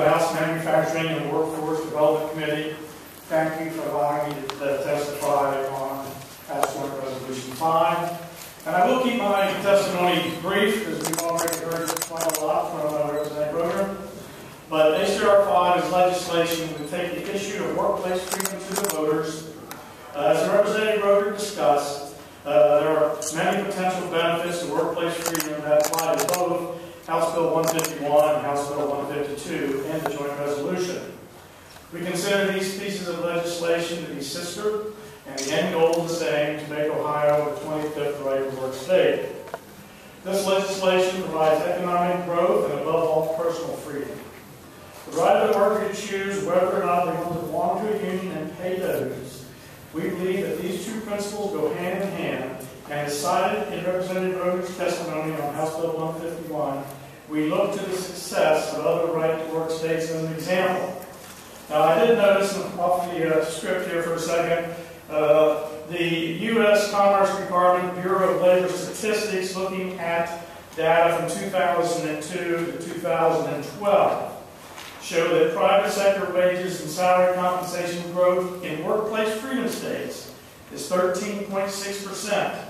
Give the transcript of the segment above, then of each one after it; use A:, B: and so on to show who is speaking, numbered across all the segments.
A: the House Manufacturing and Workforce Development Committee. Thank you for allowing me to testify on House Joint Resolution 5. And I will keep my testimony brief, because we've already heard quite a lot from uh, Representative Roegner. But HJR 5 is legislation to take the issue of workplace freedom to the voters. Uh, As Representative Roegner discussed, uh, there are many potential benefits to workplace freedom that apply to both House Bill 151 and House Bill 152 and the joint resolution. We consider these pieces of legislation to be sister, and the end goal is the same, to make Ohio the 25th right to work state. This legislation provides economic growth and above all, personal freedom. The right of the worker to choose whether or not they want to belong to a union and pay dues. We believe that these two principles go hand in hand, and as cited in Representative Roegner's testimony on House Bill 151, we look to the success of other right-to-work states as an example. Now, I did notice off the uh, script here for a second, uh, the U.S. Commerce Department Bureau of Labor Statistics looking at data from 2002 to 2012 show that private sector wages and salary compensation growth in workplace freedom states is 13.6%,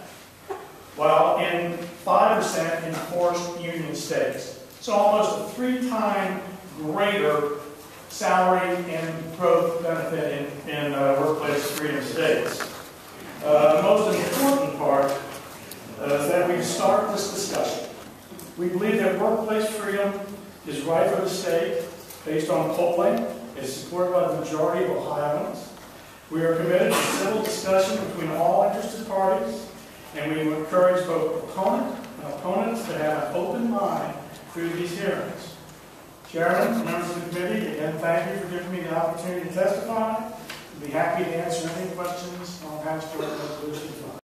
A: while in 5% in forced union states. So almost a three-time greater salary and growth benefit in, in uh, workplace freedom states. Uh, the most important part uh, is that we start this discussion. We believe that workplace freedom is right for the state based on polling. It's supported by the majority of Ohioans. We are committed to civil discussion between all interested encourage both opponents and opponents to have an open mind through these hearings. Chairman, members of the committee, again, thank you for giving me the opportunity to testify. I'd be happy to answer any questions on House Bill Resolution